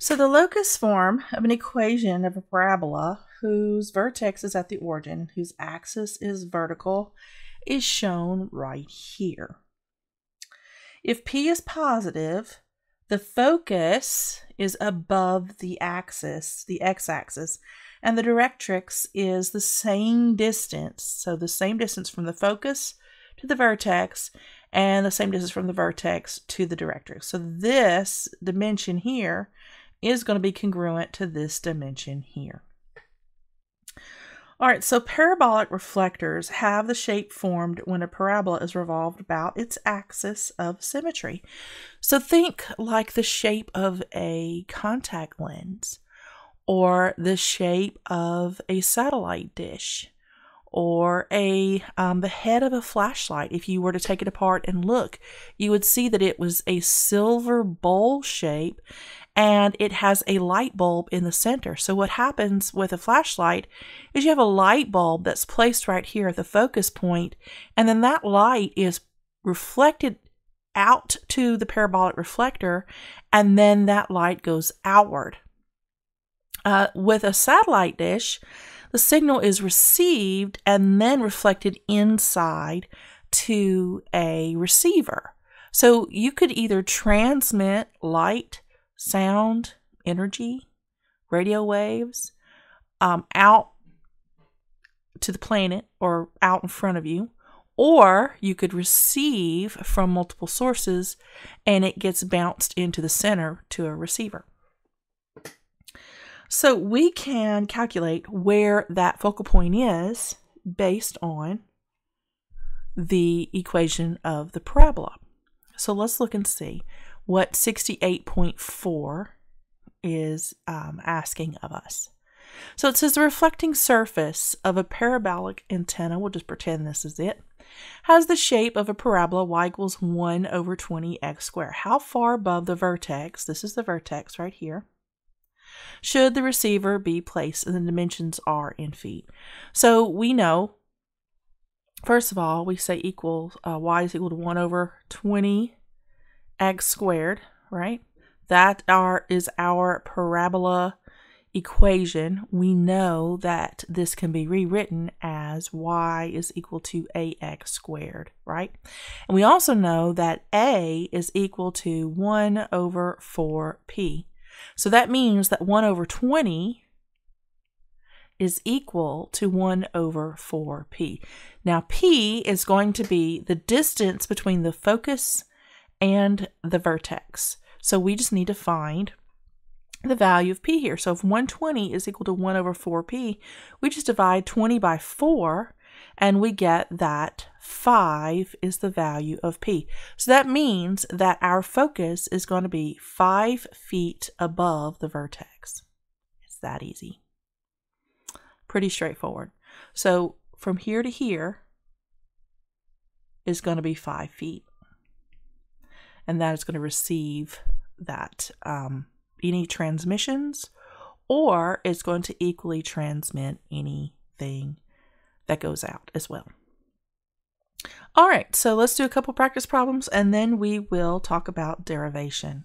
So the locus form of an equation of a parabola whose vertex is at the origin, whose axis is vertical, is shown right here. If P is positive, the focus is above the axis, the x-axis, and the directrix is the same distance. So the same distance from the focus to the vertex and the same distance from the vertex to the directrix. So this dimension here is going to be congruent to this dimension here. All right, so parabolic reflectors have the shape formed when a parabola is revolved about its axis of symmetry. So think like the shape of a contact lens or the shape of a satellite dish or a um, the head of a flashlight if you were to take it apart and look you would see that it was a silver bowl shape and it has a light bulb in the center so what happens with a flashlight is you have a light bulb that's placed right here at the focus point and then that light is reflected out to the parabolic reflector and then that light goes outward uh, with a satellite dish the signal is received and then reflected inside to a receiver. So you could either transmit light, sound, energy, radio waves um, out to the planet or out in front of you, or you could receive from multiple sources and it gets bounced into the center to a receiver. So we can calculate where that focal point is based on the equation of the parabola. So let's look and see what 68.4 is um, asking of us. So it says the reflecting surface of a parabolic antenna, we'll just pretend this is it, has the shape of a parabola y equals 1 over 20x squared. How far above the vertex, this is the vertex right here, should the receiver be placed, and the dimensions are in feet. So we know, first of all, we say equal, uh, y is equal to 1 over 20 x squared, right? That are, is our parabola equation. We know that this can be rewritten as y is equal to ax squared, right? And we also know that a is equal to 1 over 4p. So that means that 1 over 20 is equal to 1 over 4p. Now, p is going to be the distance between the focus and the vertex. So we just need to find the value of p here. So if 120 is equal to 1 over 4p, we just divide 20 by 4 and we get that 5 is the value of P. So that means that our focus is going to be 5 feet above the vertex. It's that easy. Pretty straightforward. So from here to here is going to be 5 feet. And that is going to receive that um, any transmissions or it's going to equally transmit anything that goes out as well. All right, so let's do a couple practice problems and then we will talk about derivation.